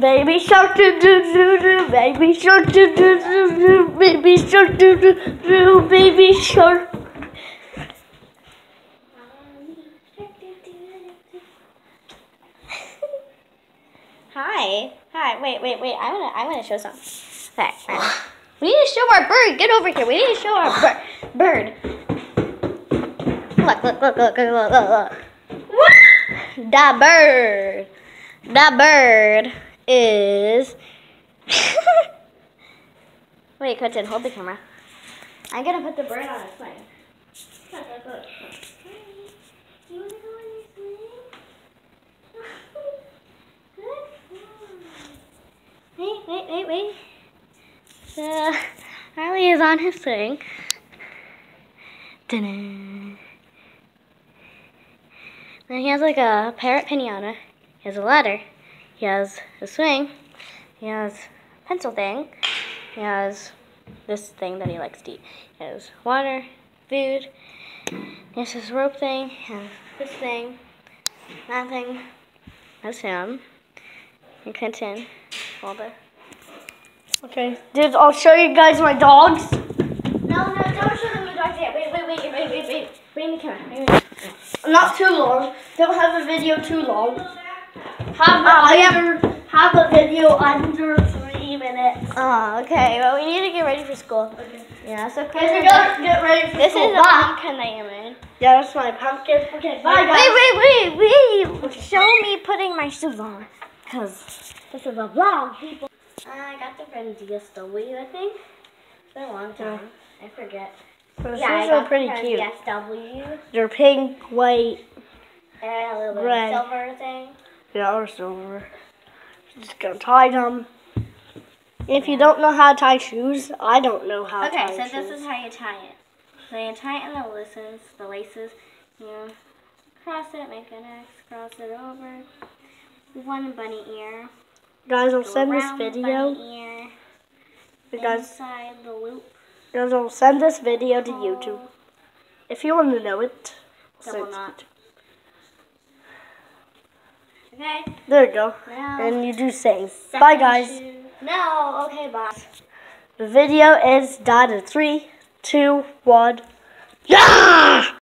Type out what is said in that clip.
Baby shark do do do do, baby shark do do do do, baby shark do do do, baby shark. Hi. Hi. Wait, wait, wait. I wanna I wanna show something. Okay. We need to show our bird. Get over here. We need to show our bir- bird. Look, look, look, look, look, look, look, look. The bird. The bird is. Wait, Quentin, hold the camera. I'm gonna put the bird on your swing? Wait, wait, wait, wait. So, Harley is on his swing. Then he has like a parrot pinata. He has a ladder. He has a swing. He has a pencil thing. He has this thing that he likes to eat. He has water, food. He has this rope thing. He has this thing. That thing. That's him. And Quentin. All the Okay, dude, I'll show you guys my dogs. No, no, don't show them the dogs yet. Wait, wait, wait, wait, wait, wait. Bring the camera. Bring the camera. Not too long. Don't have a video too long. Have Oh, yeah. under, have a video under three minutes. Oh, okay. Well, we need to get ready for school. Okay. Yeah, so Guys, we gotta get ready for This school. is a pumpkin that you made. Yeah, that's my pumpkin. Okay, bye guys. Wait, wait, wait, wait. Show me putting my shoes on. Because this is a vlog, people. I got them from DSW, I think. It's been a long time. I forget. Those yeah, I shoes got are pretty them cute. DSW. They're pink, white, And a little bit Red. silver thing. Yeah, or silver. Just gonna tie them. If you don't know how to tie shoes, I don't know how to Okay, tie so shoes. this is how you tie it. So you tie it in the laces, the laces, you cross it, make an X, cross it over. One bunny ear. Guys, I'll send this video. bunny ear, Guys, inside the loop. guys, I'll send this video to YouTube. If you want to know it, Double knot. Okay, There you go. now. And you do same. Bye, guys. No, okay, bye. The video is done in three, two, one. Yeah!